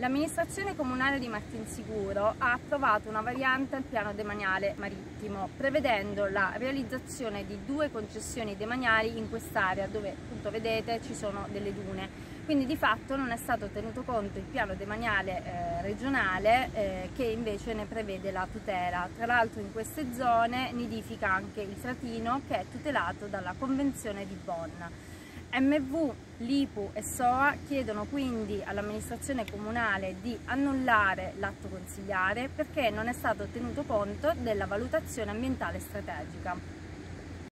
L'amministrazione comunale di Martinsicuro ha approvato una variante al piano demaniale marittimo, prevedendo la realizzazione di due concessioni demaniali in quest'area dove appunto vedete ci sono delle dune. Quindi di fatto non è stato tenuto conto il piano demaniale eh, regionale eh, che invece ne prevede la tutela. Tra l'altro in queste zone nidifica anche il fratino che è tutelato dalla Convenzione di Bonn. MV, l'IPU e SOA chiedono quindi all'amministrazione comunale di annullare l'atto consigliare perché non è stato tenuto conto della valutazione ambientale strategica.